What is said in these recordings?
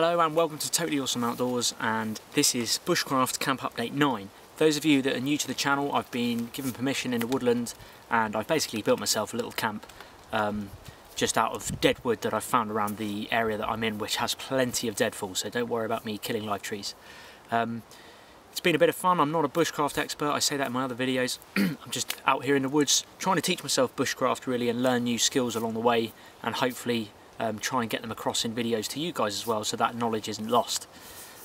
Hello and welcome to Totally Awesome Outdoors and this is Bushcraft Camp Update 9. Those of you that are new to the channel, I've been given permission in the woodland and I've basically built myself a little camp um, just out of dead wood that I've found around the area that I'm in which has plenty of deadfalls so don't worry about me killing live trees. Um, it's been a bit of fun, I'm not a bushcraft expert, I say that in my other videos. I'm just out here in the woods trying to teach myself bushcraft really and learn new skills along the way and hopefully um, try and get them across in videos to you guys as well so that knowledge isn't lost.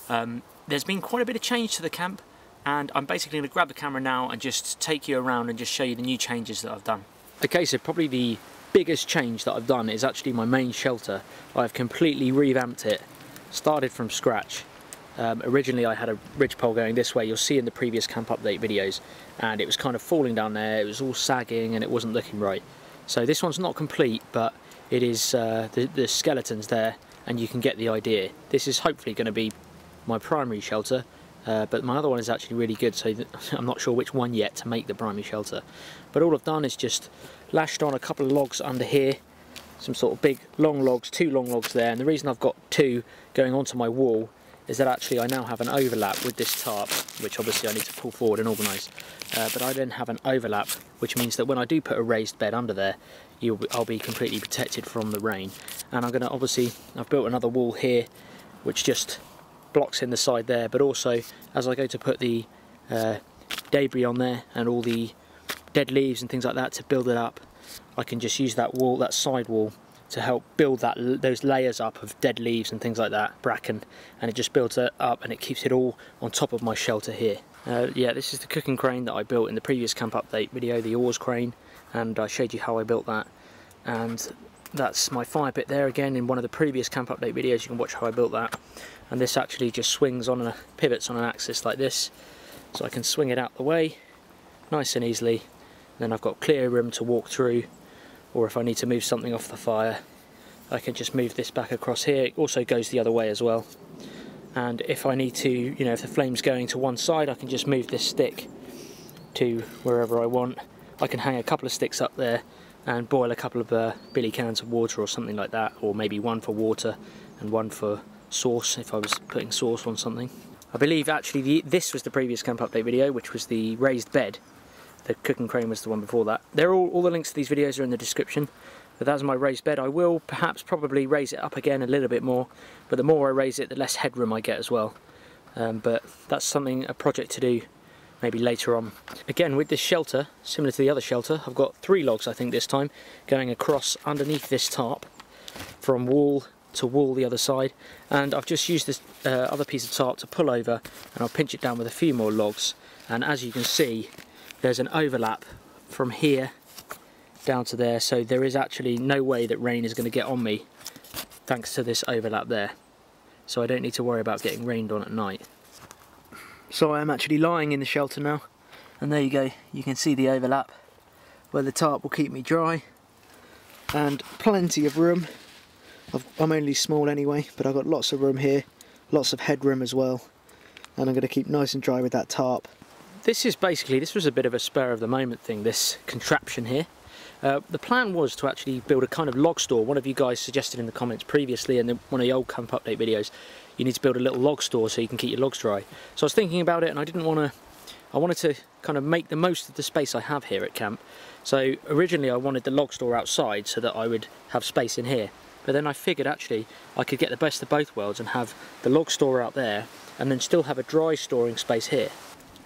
Um, there's been quite a bit of change to the camp and I'm basically going to grab the camera now and just take you around and just show you the new changes that I've done. Okay, so probably the biggest change that I've done is actually my main shelter. I've completely revamped it, started from scratch. Um, originally I had a ridge pole going this way, you'll see in the previous camp update videos, and it was kind of falling down there, it was all sagging and it wasn't looking right. So this one's not complete, but it is uh, the, the skeletons there and you can get the idea. This is hopefully going to be my primary shelter uh, but my other one is actually really good so I'm not sure which one yet to make the primary shelter. But all I've done is just lashed on a couple of logs under here some sort of big long logs, two long logs there and the reason I've got two going onto my wall is that actually I now have an overlap with this tarp which obviously I need to pull forward and organise. Uh, but I then have an overlap which means that when I do put a raised bed under there be, I'll be completely protected from the rain. And I'm going to obviously I've built another wall here which just blocks in the side there but also as I go to put the uh, debris on there and all the dead leaves and things like that to build it up I can just use that wall that side wall to help build that those layers up of dead leaves and things like that bracken and it just builds it up and it keeps it all on top of my shelter here. Uh, yeah this is the cooking crane that I built in the previous camp update video the oars crane and I showed you how I built that. And that's my fire pit there again in one of the previous camp update videos. You can watch how I built that. And this actually just swings on a pivots on an axis like this so I can swing it out the way nice and easily. Then I've got clear room to walk through or if I need to move something off the fire I can just move this back across here it also goes the other way as well and if I need to you know if the flame's going to one side I can just move this stick to wherever I want I can hang a couple of sticks up there and boil a couple of uh, billy cans of water or something like that or maybe one for water and one for sauce if I was putting sauce on something. I believe actually the, this was the previous camp update video which was the raised bed. The cooking crane was the one before that. They're all, all the links to these videos are in the description but that's my raised bed. I will perhaps probably raise it up again a little bit more but the more I raise it the less headroom I get as well. Um, but that's something, a project to do maybe later on. Again with this shelter, similar to the other shelter, I've got three logs I think this time going across underneath this tarp from wall to wall the other side and I've just used this uh, other piece of tarp to pull over and I'll pinch it down with a few more logs and as you can see there's an overlap from here down to there so there is actually no way that rain is going to get on me thanks to this overlap there so I don't need to worry about getting rained on at night. So I am actually lying in the shelter now and there you go you can see the overlap where the tarp will keep me dry and plenty of room i am only small anyway but I've got lots of room here lots of headroom as well and I'm going to keep nice and dry with that tarp. This is basically, this was a bit of a spur of the moment thing, this contraption here. Uh, the plan was to actually build a kind of log store. One of you guys suggested in the comments previously in the, one of the old camp update videos you need to build a little log store so you can keep your logs dry. So I was thinking about it and I didn't want to, I wanted to kind of make the most of the space I have here at camp. So originally I wanted the log store outside so that I would have space in here. But then I figured actually I could get the best of both worlds and have the log store out there and then still have a dry storing space here.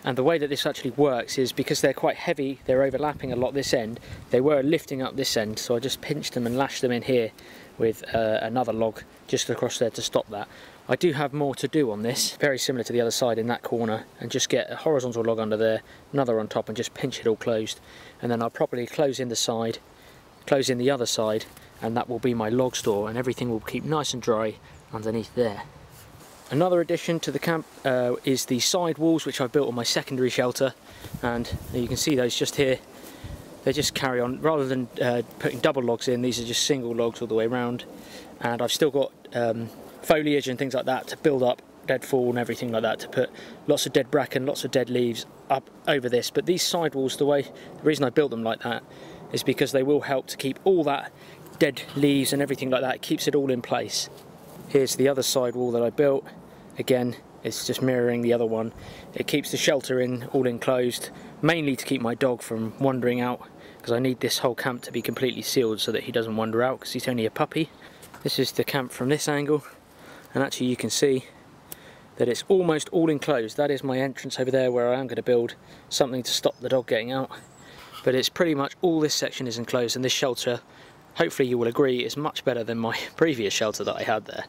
And the way that this actually works is because they're quite heavy, they're overlapping a lot this end, they were lifting up this end, so I just pinched them and lashed them in here with uh, another log just across there to stop that. I do have more to do on this, very similar to the other side in that corner, and just get a horizontal log under there, another on top, and just pinch it all closed. And then I'll properly close in the side, close in the other side, and that will be my log store, and everything will keep nice and dry underneath there. Another addition to the camp uh, is the side walls which I built on my secondary shelter. And you can see those just here. They just carry on. Rather than uh, putting double logs in these are just single logs all the way around. And I've still got um, foliage and things like that to build up deadfall and everything like that to put lots of dead bracken lots of dead leaves up over this. But these side walls the way the reason I built them like that is because they will help to keep all that dead leaves and everything like that it keeps it all in place Here's the other side wall that I built. Again, it's just mirroring the other one. It keeps the shelter in, all enclosed, mainly to keep my dog from wandering out because I need this whole camp to be completely sealed so that he doesn't wander out because he's only a puppy. This is the camp from this angle and actually you can see that it's almost all enclosed. That is my entrance over there where I am going to build something to stop the dog getting out. But it's pretty much all this section is enclosed and this shelter, hopefully you will agree, is much better than my previous shelter that I had there.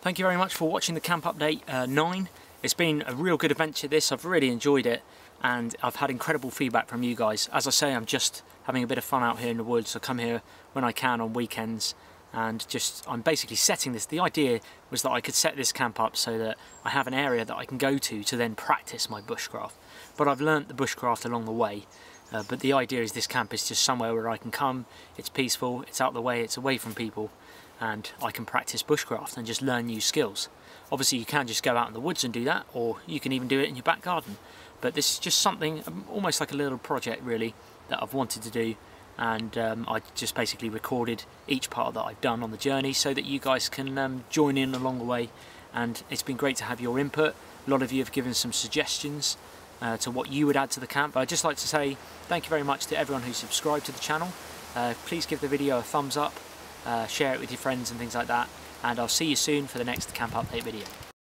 Thank you very much for watching the camp update uh, 9. It's been a real good adventure this, I've really enjoyed it and I've had incredible feedback from you guys. As I say, I'm just having a bit of fun out here in the woods. I come here when I can on weekends and just I'm basically setting this the idea was that I could set this camp up so that I have an area that I can go to to then practice my bushcraft but I've learnt the bushcraft along the way uh, but the idea is this camp is just somewhere where I can come it's peaceful it's out the way it's away from people and I can practice bushcraft and just learn new skills. Obviously you can just go out in the woods and do that or you can even do it in your back garden. But this is just something um, almost like a little project really that I've wanted to do and um, I just basically recorded each part that I've done on the journey so that you guys can um, join in along the way. And it's been great to have your input. A lot of you have given some suggestions uh, to what you would add to the camp. But I'd just like to say thank you very much to everyone who subscribed to the channel. Uh, please give the video a thumbs up, uh, share it with your friends and things like that and I'll see you soon for the next camp update video.